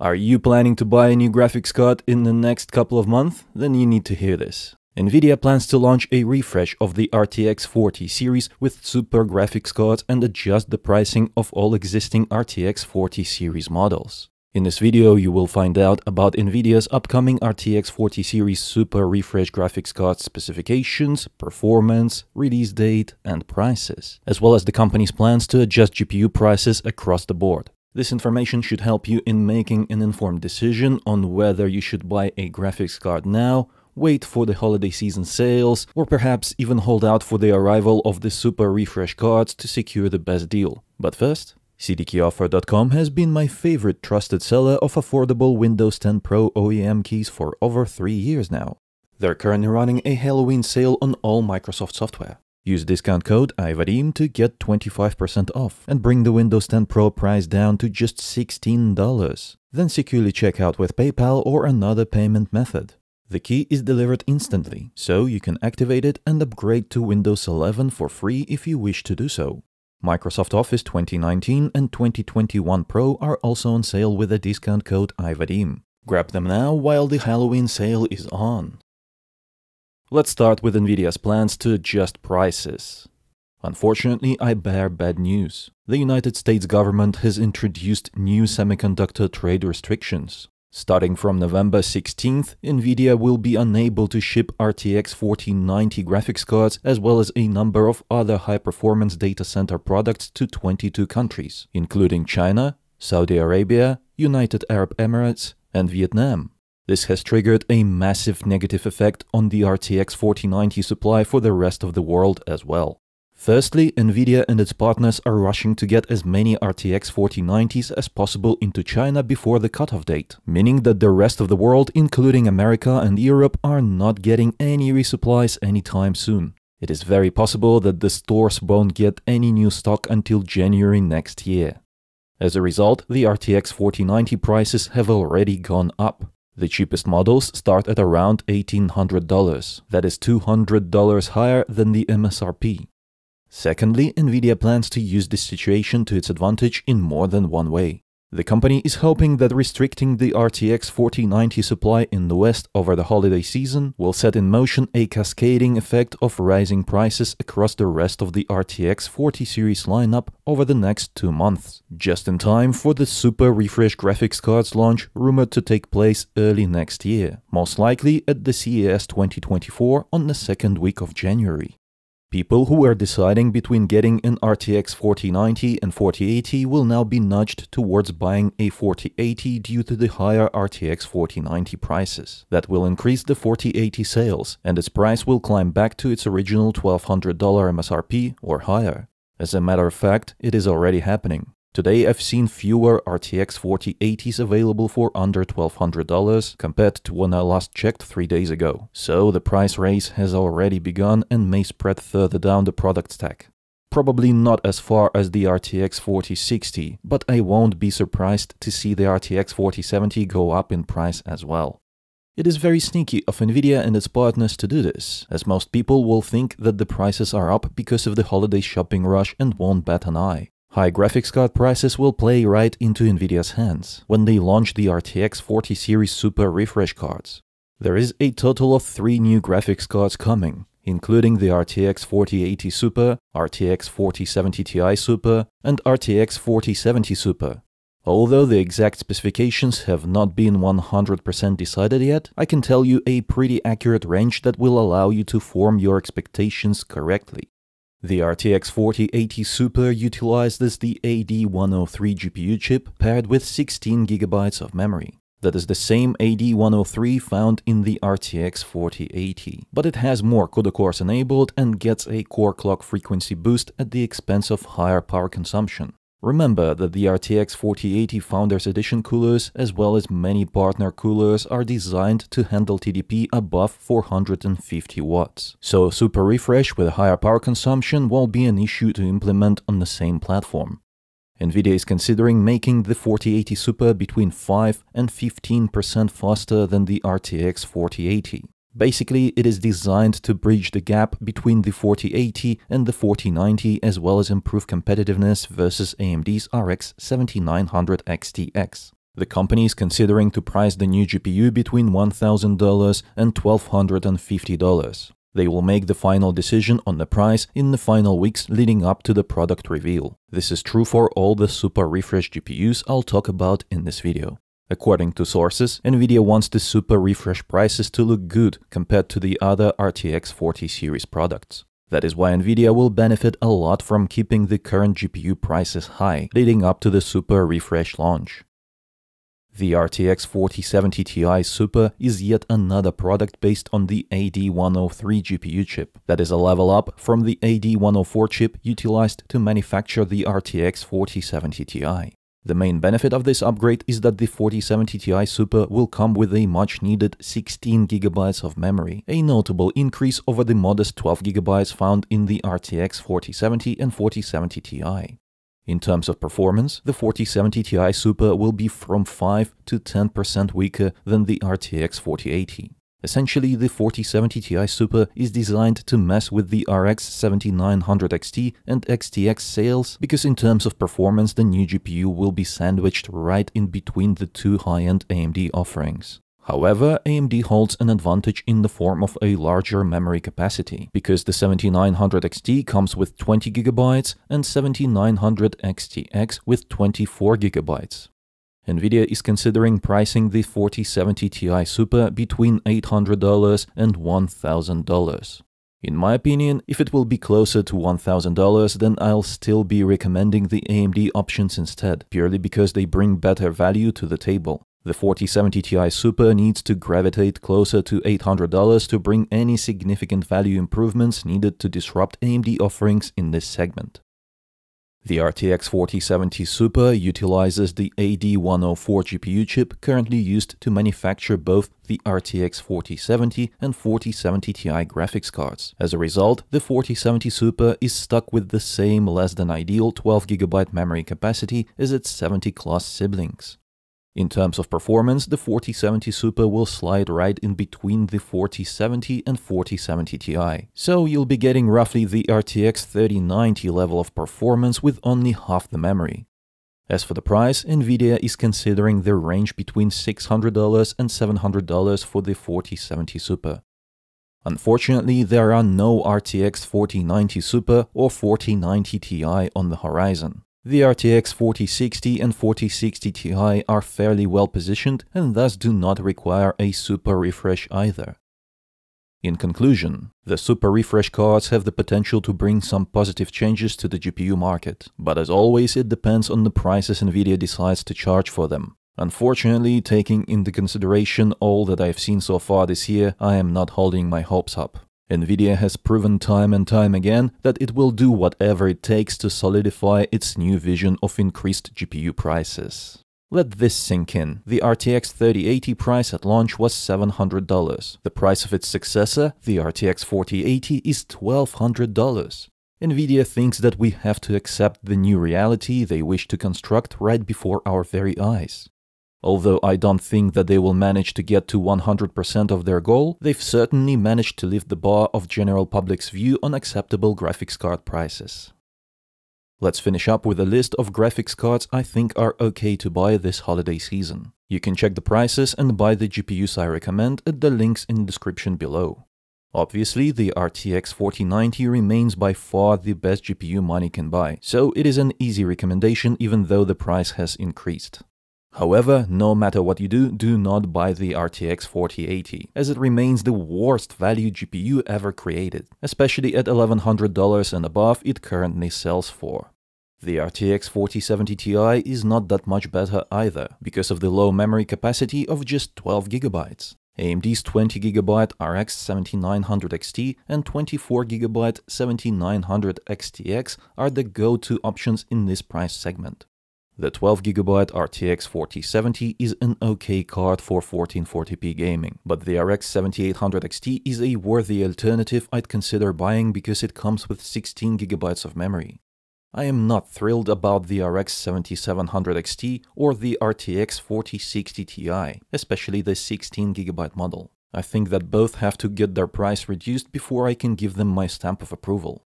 Are you planning to buy a new graphics card in the next couple of months? Then you need to hear this. Nvidia plans to launch a refresh of the RTX 40 series with super graphics cards and adjust the pricing of all existing RTX 40 series models. In this video, you will find out about Nvidia's upcoming RTX 40 series super refresh graphics card specifications, performance, release date, and prices, as well as the company's plans to adjust GPU prices across the board. This information should help you in making an informed decision on whether you should buy a graphics card now, wait for the holiday season sales, or perhaps even hold out for the arrival of the super refresh cards to secure the best deal. But first, CDKeyOffer.com has been my favorite trusted seller of affordable Windows 10 Pro OEM keys for over three years now. They're currently running a Halloween sale on all Microsoft software. Use discount code IVADIM to get 25% off and bring the Windows 10 Pro price down to just $16. Then securely check out with PayPal or another payment method. The key is delivered instantly, so you can activate it and upgrade to Windows 11 for free if you wish to do so. Microsoft Office 2019 and 2021 Pro are also on sale with the discount code IVADIM. Grab them now while the Halloween sale is on. Let's start with Nvidia's plans to adjust prices. Unfortunately, I bear bad news. The United States government has introduced new semiconductor trade restrictions. Starting from November 16th, Nvidia will be unable to ship RTX 4090 graphics cards as well as a number of other high-performance data center products to 22 countries, including China, Saudi Arabia, United Arab Emirates, and Vietnam. This has triggered a massive negative effect on the RTX 4090 supply for the rest of the world as well. Firstly, Nvidia and its partners are rushing to get as many RTX 4090s as possible into China before the cutoff date, meaning that the rest of the world, including America and Europe, are not getting any resupplies anytime soon. It is very possible that the stores won't get any new stock until January next year. As a result, the RTX 4090 prices have already gone up. The cheapest models start at around $1,800. That is $200 higher than the MSRP. Secondly, Nvidia plans to use this situation to its advantage in more than one way. The company is hoping that restricting the RTX 4090 supply in the West over the holiday season will set in motion a cascading effect of rising prices across the rest of the RTX 40 series lineup over the next two months, just in time for the super refresh graphics cards launch rumored to take place early next year, most likely at the CES 2024 on the second week of January. People who are deciding between getting an RTX 4090 and 4080 will now be nudged towards buying a 4080 due to the higher RTX 4090 prices. That will increase the 4080 sales, and its price will climb back to its original $1200 MSRP or higher. As a matter of fact, it is already happening. Today I've seen fewer RTX 4080s available for under $1200 compared to when I last checked 3 days ago, so the price race has already begun and may spread further down the product stack. Probably not as far as the RTX 4060, but I won't be surprised to see the RTX 4070 go up in price as well. It is very sneaky of Nvidia and its partners to do this, as most people will think that the prices are up because of the holiday shopping rush and won't bat an eye. High graphics card prices will play right into Nvidia's hands when they launch the RTX 40 series Super refresh cards. There is a total of three new graphics cards coming, including the RTX 4080 Super, RTX 4070 Ti Super, and RTX 4070 Super. Although the exact specifications have not been 100% decided yet, I can tell you a pretty accurate range that will allow you to form your expectations correctly. The RTX 4080 Super utilizes the AD103 GPU chip paired with 16GB of memory. That is the same AD103 found in the RTX 4080, but it has more CUDA cores enabled and gets a core clock frequency boost at the expense of higher power consumption. Remember that the RTX 4080 Founders Edition coolers, as well as many partner coolers, are designed to handle TDP above 450 watts. So Super Refresh with a higher power consumption won't be an issue to implement on the same platform. NVIDIA is considering making the 4080 Super between 5 and 15% faster than the RTX 4080. Basically, it is designed to bridge the gap between the 4080 and the 4090 as well as improve competitiveness versus AMD's RX 7900 XTX. The company is considering to price the new GPU between $1,000 and $1,250. They will make the final decision on the price in the final weeks leading up to the product reveal. This is true for all the Super Refresh GPUs I'll talk about in this video. According to sources, Nvidia wants the Super Refresh prices to look good compared to the other RTX 40 series products. That is why Nvidia will benefit a lot from keeping the current GPU prices high leading up to the Super Refresh launch. The RTX 4070 Ti Super is yet another product based on the AD103 GPU chip that is a level up from the AD104 chip utilized to manufacture the RTX 4070 Ti. The main benefit of this upgrade is that the 4070 Ti Super will come with a much needed 16GB of memory, a notable increase over the modest 12GB found in the RTX 4070 and 4070 Ti. In terms of performance, the 4070 Ti Super will be from 5 to 10% weaker than the RTX 4080. Essentially, the 4070 Ti Super is designed to mess with the RX 7900 XT and XTX sales because in terms of performance the new GPU will be sandwiched right in between the two high-end AMD offerings. However, AMD holds an advantage in the form of a larger memory capacity, because the 7900 XT comes with 20GB and 7900 XTX with 24GB. Nvidia is considering pricing the 4070 Ti Super between $800 and $1,000. In my opinion, if it will be closer to $1,000, then I'll still be recommending the AMD options instead, purely because they bring better value to the table. The 4070 Ti Super needs to gravitate closer to $800 to bring any significant value improvements needed to disrupt AMD offerings in this segment. The RTX 4070 Super utilizes the AD104 GPU chip currently used to manufacture both the RTX 4070 and 4070 Ti graphics cards. As a result, the 4070 Super is stuck with the same less than ideal 12GB memory capacity as its 70 class siblings. In terms of performance, the 4070 Super will slide right in between the 4070 and 4070 Ti. So you'll be getting roughly the RTX 3090 level of performance with only half the memory. As for the price, Nvidia is considering the range between $600 and $700 for the 4070 Super. Unfortunately, there are no RTX 4090 Super or 4090 Ti on the horizon. The RTX 4060 and 4060 Ti are fairly well positioned and thus do not require a super refresh either. In conclusion, the super refresh cards have the potential to bring some positive changes to the GPU market, but as always it depends on the prices Nvidia decides to charge for them. Unfortunately, taking into consideration all that I've seen so far this year, I am not holding my hopes up. Nvidia has proven time and time again that it will do whatever it takes to solidify its new vision of increased GPU prices. Let this sink in. The RTX 3080 price at launch was $700. The price of its successor, the RTX 4080, is $1200. Nvidia thinks that we have to accept the new reality they wish to construct right before our very eyes. Although I don't think that they will manage to get to 100% of their goal, they've certainly managed to lift the bar of general public's view on acceptable graphics card prices. Let's finish up with a list of graphics cards I think are okay to buy this holiday season. You can check the prices and buy the GPUs I recommend at the links in the description below. Obviously, the RTX 4090 remains by far the best GPU money can buy, so it is an easy recommendation even though the price has increased. However, no matter what you do, do not buy the RTX 4080, as it remains the worst value GPU ever created, especially at $1100 and above it currently sells for. The RTX 4070 Ti is not that much better either, because of the low memory capacity of just 12GB. AMD's 20GB RX 7900 XT and 24GB 7900 XTX are the go-to options in this price segment. The 12GB RTX 4070 is an okay card for 1440p gaming, but the RX 7800 XT is a worthy alternative I'd consider buying because it comes with 16GB of memory. I am not thrilled about the RX 7700 XT or the RTX 4060 Ti, especially the 16GB model. I think that both have to get their price reduced before I can give them my stamp of approval.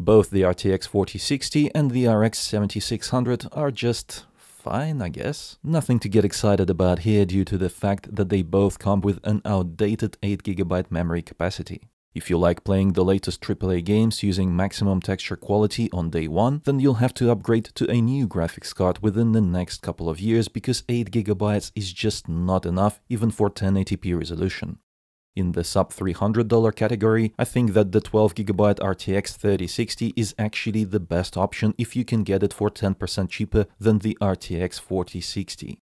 Both the RTX 4060 and the RX 7600 are just fine, I guess. Nothing to get excited about here due to the fact that they both come with an outdated 8GB memory capacity. If you like playing the latest AAA games using maximum texture quality on day one, then you'll have to upgrade to a new graphics card within the next couple of years because 8GB is just not enough even for 1080p resolution. In the sub $300 category, I think that the 12GB RTX 3060 is actually the best option if you can get it for 10% cheaper than the RTX 4060.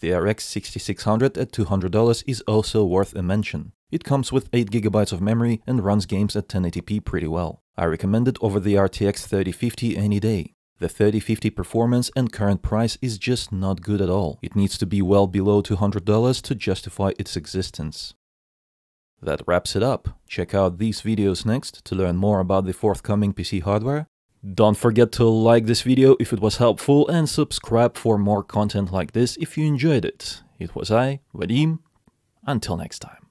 The RX 6600 at $200 is also worth a mention. It comes with 8GB of memory and runs games at 1080p pretty well. I recommend it over the RTX 3050 any day. The 3050 performance and current price is just not good at all. It needs to be well below $200 to justify its existence. That wraps it up. Check out these videos next to learn more about the forthcoming PC hardware. Don't forget to like this video if it was helpful and subscribe for more content like this if you enjoyed it. It was I, Vadim. Until next time.